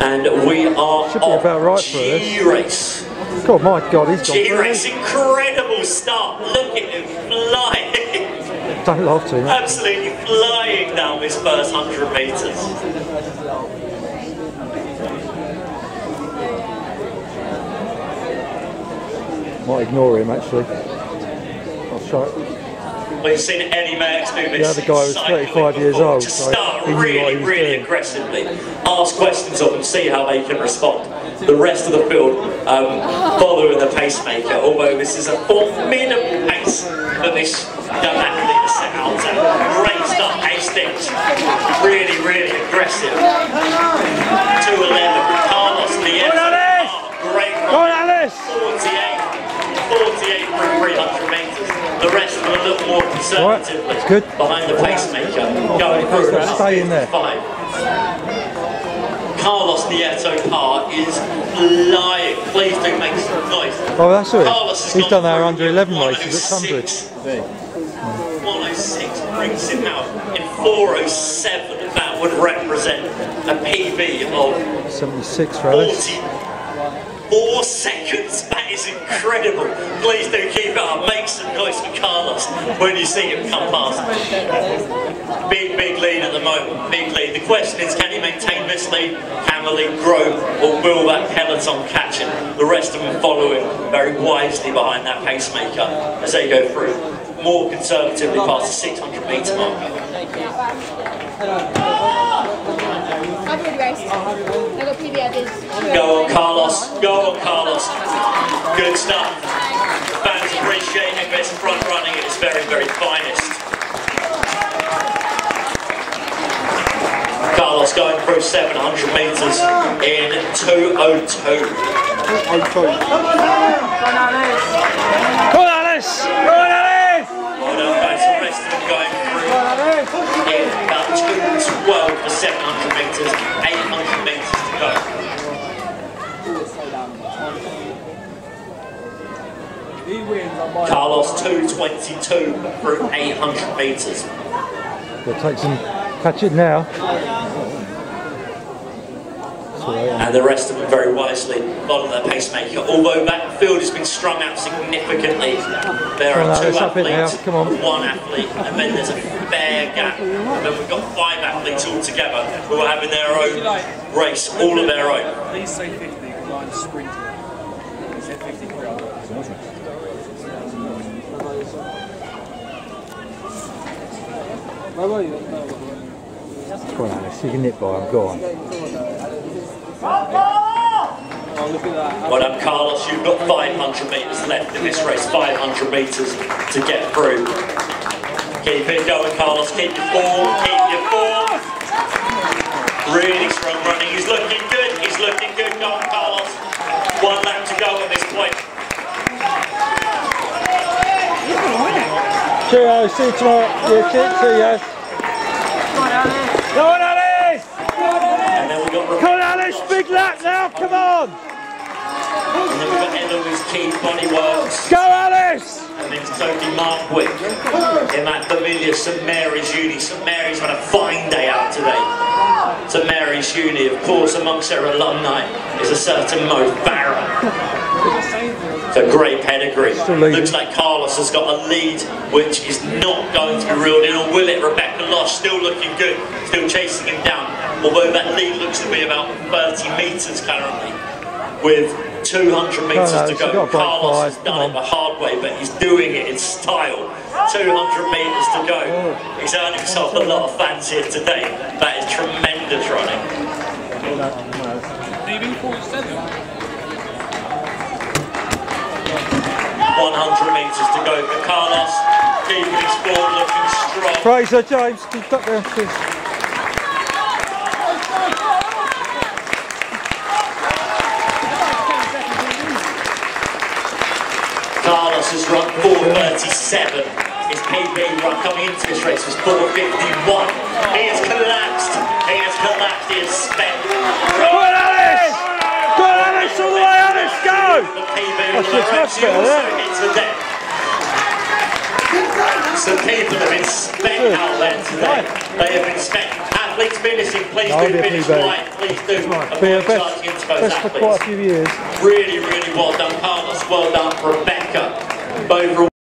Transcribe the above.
And we are Should be about right G-Race. God, my God, he's gone. G-Race, incredible start. Look at him flying. Don't laugh too much. Absolutely flying down his first 100 metres. Might ignore him actually. I'll show it. We've seen Eddie Max do this. The other guy was 35 years old, To start what really, really doing. aggressively, ask questions of them, see how they can respond. The rest of the field um, following the pacemaker, although this is a formidable pace that this young athlete has set out. Great start, Hastings. Really, really aggressive. 211. Carlos Nieto. Go on, Alice! Great Go on, run. Alice! 48. 48 for 300 metres. The rest were a little more conservatively Right, good. behind the pacemaker. Going through Stay in there. 55. Carlos Nieto Parr is flying. Please do make some noise. Oh, that's all Carlos He's done our under 11 races at 100. 106. 106 brings him out in 407. That would represent a PB of 76 for 44 seconds. That is incredible. Please do keep it up. Make some noise for Carlos when you see him come past. Big, big lead at the moment. Big lead. The question is, can he maintain this lead? Can the lead grow? Or will that peloton catch him? The rest of them following very wisely behind that pacemaker as they go through. More conservatively past the 600 metre mark. Go on, Carlos. Go on, Carlos. Good stuff. Fans appreciate Egbert's front running at its very, very finest. Carlos going through 700 metres in 2.02. 202. Carlos 222 through 800 metres. We'll take some, catch it now. And the rest of them very wisely follow their pacemaker. Although that field has been strung out significantly, there Come are on, two Alice, up it now, athletes, come on. one athlete, and then there's a fair gap. And then we've got five athletes all together who are having their own race, all of their own. Sprinting. He said 50 for Go on, Alice. You can nip by him. Go on. Well done, Carlos. You've got 500 metres left in this race, 500 metres to get through. Keep it going, Carlos. Keep your form, keep your form. Really strong running. He's looking good. He's looking good. Go on, Carlos. One lap to go at this point. Cheerio, see you tomorrow. Yeah, see, see ya. Go on, Alice! And then we've Come on, Alice! Big lap now, come on! And then we've got Eloise Keith, Body Works, Go, Alice! and then Sophie Markwick in that familiar St Mary's Uni. St Mary's had a fine day out Uni, of course, amongst their alumni is a certain Mo Farah. It's a great pedigree. Looks like Carlos has got a lead which is not going to be reeled in, or will it? Rebecca Losh still looking good, still chasing him down. Although that lead looks to be about 30 metres currently, with 200 metres no, to go. got to break Carlos has done it the hard way, but he's doing it in style. 200 metres to go. He's earned himself a lot of fans here today. That is tremendous running. DB 47. 100 metres to go for Carlos. Keeping his form looking strong. Fraser, James, keep up there. please. Carlos has run 437. His PB run coming into this race was 451. He has collapsed. He has collapsed. He has spent. Go on, Alice! Go on, Alice, all the way, Alice, go! The PB That's all just around much you better, also hits the deck. So people have been spent out there today. They have been spent. athletes finishing, please I'll do finish right. Please do. Right, Avoid charging into those best for quite a athletes. few years. Really, really well done, Carlos. Well done, for Rebecca. Both